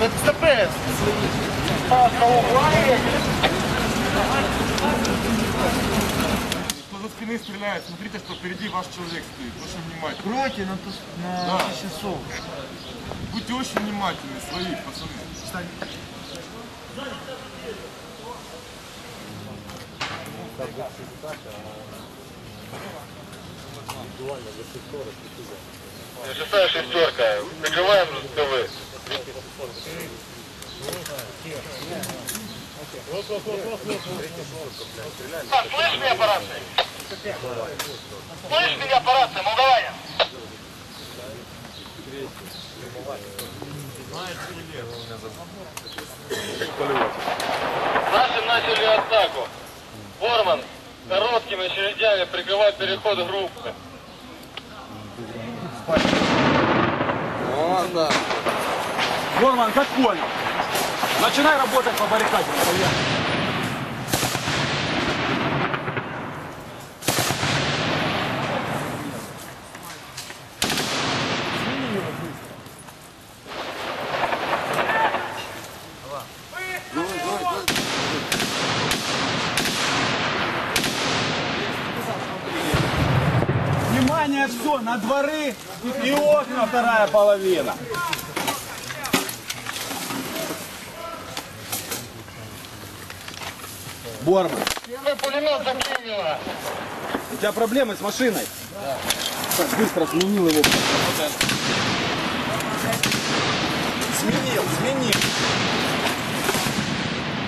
Это СТП. Кто за спины стреляет, смотрите, что впереди ваш человек стоит. Очень внимательно. Кройте на, ту- на Да. часов. Будьте очень внимательны, свои пацаны. Шестая шестерка. Прикрываем ТВ. А, слышишь меня по рации? Слышишь меня по рации, молдаванин? Наши начали атаку. Форман короткими очередями прикрывает переход группы. Горман, как понял? Начинай работать по баррикаде. Внимание, все, на дворы и окна вторая половина. Борман, у тебя проблемы с машиной? Так, быстро сменил его. Сменил, сменил.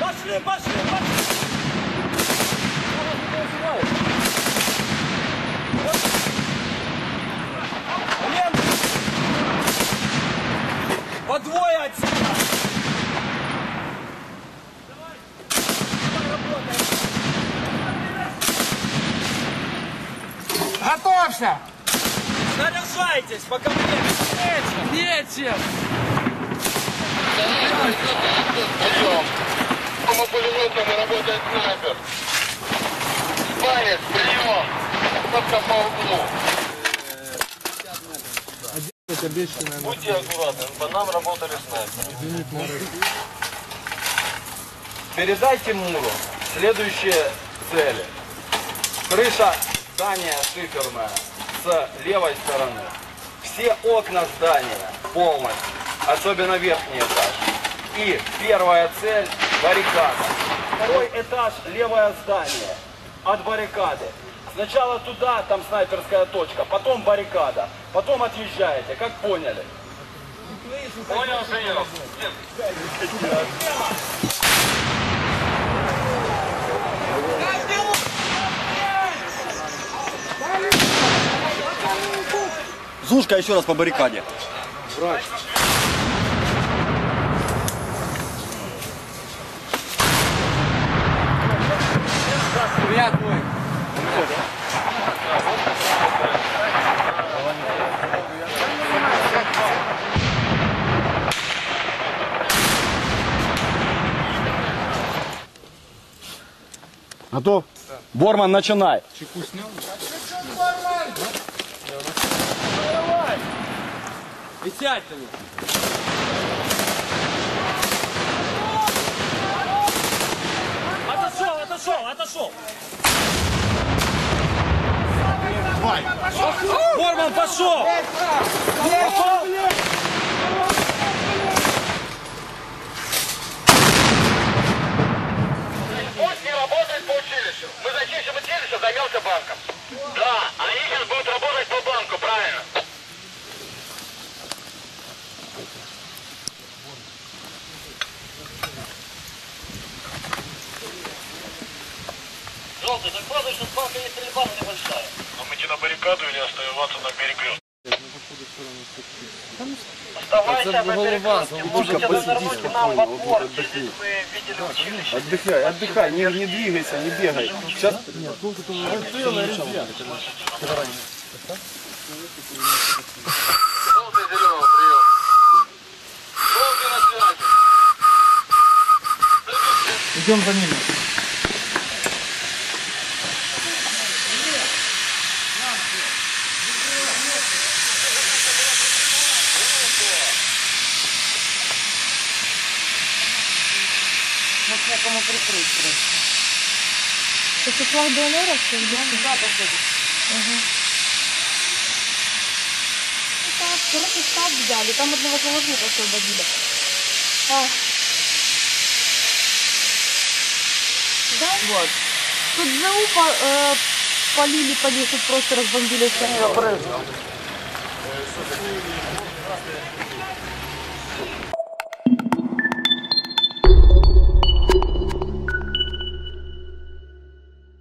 Пошли, пошли, пошли. Готовься! Заряжайтесь, пока мне нечем! Прием. По пулеметам работает снайпер. Спанец, прием. Только по углу. Будьте аккуратны, по нам работали снайперы. Передайте Муру следующие цели. Крыша здания шиферная с левой стороны. Все окна здания полностью, особенно верхний этаж. И первая цель – баррикада. Второй этаж – левое здание от баррикады. Сначала туда, там снайперская точка, потом баррикада, потом отъезжаете, как поняли. Понял, прием. Зушка еще раз по баррикаде. Готов? Борман, начинай. Висять там. Отошел, отошел, отошел. Борман, пошел! Пусть не работает по училищу. Мы зачистим училище, займемся банком. Да, они сейчас будут работать по банку, правильно. Желтый, докладывай, что с банка есть стрельба, но небольшая. Нам идти на баррикаду или оставаться на перекрестке? Оставайся на перекрестке. Можете развернуть к нам в отбор, если вы видели училище. Отдыхай, отдыхай, не, не двигайся, не бегай. Сейчас Желтый зеленого, прием. Желтый на связи. Идем за ними. Некому прикрыть просто. Это флаг ДНР, что ли? Да, походу. Так, короче, штаб взяли. Там одного заложника освободили. А. Да? Вот. Тут ЗУ по- э, полили по них, тут просто разбомбили все. Я брызгал.